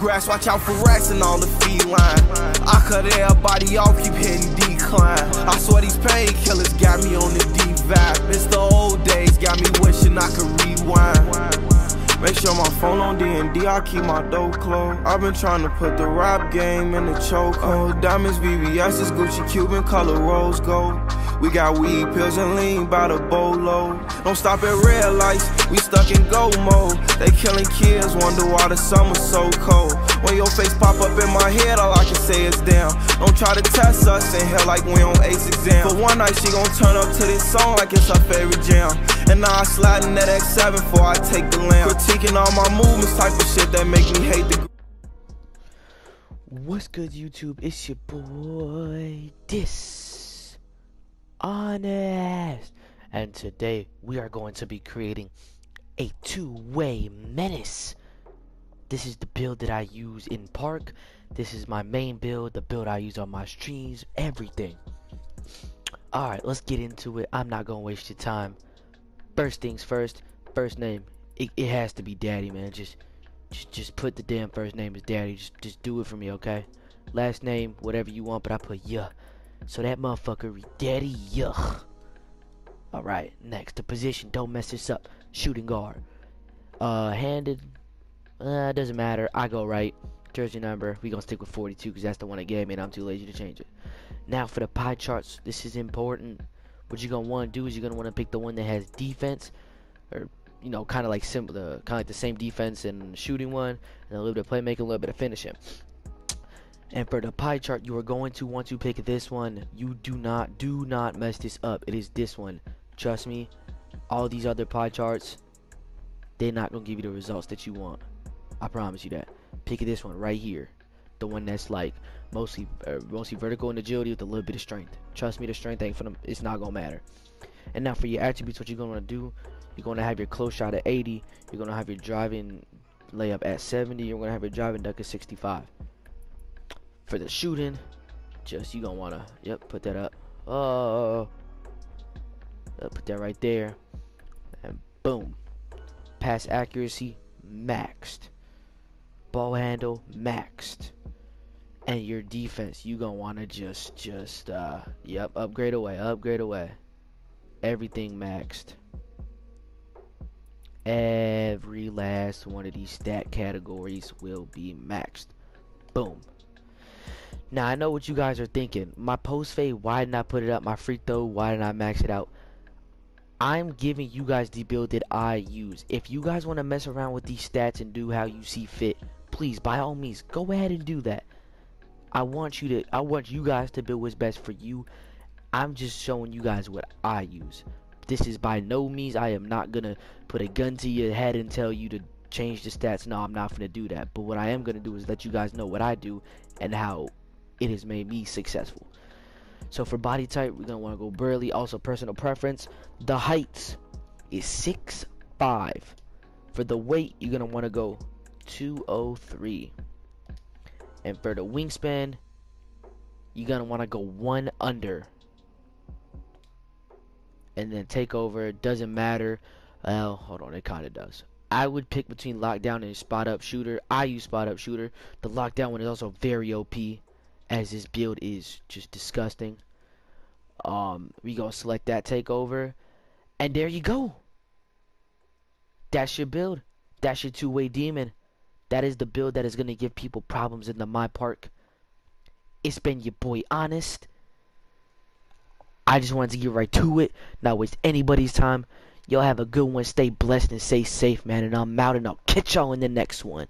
Grass, watch out for rats and all the feline. I cut everybody off, keep hitting decline. I swear these painkillers got me on the deep I keep my door closed. I've been trying to put the rap game in the choke. Oh, diamonds, VVS, is Gucci, Cuban, color rose gold. We got weed, pills, and lean by the bolo. Don't stop at red lights, we stuck in go mode. They killing kids, wonder why the summer's so cold. When your face pop up in my head, all I can say is damn. Don't try to test us in hell like we on ace exam. For one night, she gon' turn up to this song like it's her favorite jam. And now I slide in that X7 before I take the lamp. Critiquing all my movements, type of shit that make me hate the. What's good, YouTube? It's your boy, Dis Honest, and today we are going to be creating a two-way menace. This is the build that I use in park. This is my main build, the build I use on my streams, everything. Alright, let's get into it. I'm not gonna waste your time. First things first, first name. It, it has to be daddy, man. Just just just put the damn first name as daddy. Just just do it for me, okay? Last name, whatever you want, but I put yeah. So that motherfucker daddy yuck. Alright, next. The position, don't mess this up. Shooting guard. Uh handed. Uh doesn't matter. I go right. Jersey number. We gonna stick with 42 because that's the one it gave me and I'm too lazy to change it. Now for the pie charts, this is important. What you're gonna want to do is you're gonna want to pick the one that has defense, or you know, kind of like simple, the kind of like the same defense and shooting one, and a little bit of playmaking, a little bit of finishing. And for the pie chart, you are going to want to pick this one. You do not, do not mess this up. It is this one. Trust me. All these other pie charts, they're not gonna give you the results that you want. I promise you that. Pick this one right here. The one that's like mostly, uh, mostly vertical and agility with a little bit of strength. Trust me, the strength ain't for them. It's not gonna matter. And now for your attributes, what you're gonna do you're to have your close shot at 80. You're to have your driving layup at 70. You're to have your driving dunk at 65. For the shooting, just you want to, yep, put that up. Oh, uh, put that right there. And boom. Pass accuracy, maxed. Ball handle, maxed. And your defense, you want to just, just, uh, yep, upgrade away, upgrade away. Everything maxed every last one of these stat categories will be maxed. Boom. Now I know what you guys are thinking. My post fade, why didn't I put it up? My free throw, why didn't I max it out? I'm giving you guys the build that I use. If you guys want to mess around with these stats and do how you see fit, please by all means go ahead and do that. I want you to I want you guys to build what's best for you. I'm just showing you guys what I use this is by no means I am not gonna put a gun to your head and tell you to change the stats. No, I'm not gonna do that. But what I am gonna do is let you guys know what I do and how it has made me successful. So for body type, we're gonna want to go burly. Also personal preference. The height is six five. For the weight, you're gonna want to go 203. And for the wingspan, you're gonna want to go one under and then take over. Doesn't matter. Well, hold on, it kind of does. I would pick between lockdown and spot up shooter. I use spot up shooter. The lockdown one is also very OP, as this build is just disgusting. Um, we gonna select that takeover, and there you go. That's your build. That's your two-way demon. That is the build that is gonna give people problems in the my park. It's been your boy Honest. I just wanted to get right to it, not waste anybody's time. Y'all have a good one. Stay blessed and stay safe, man. And I'm out, and I'll catch y'all in the next one.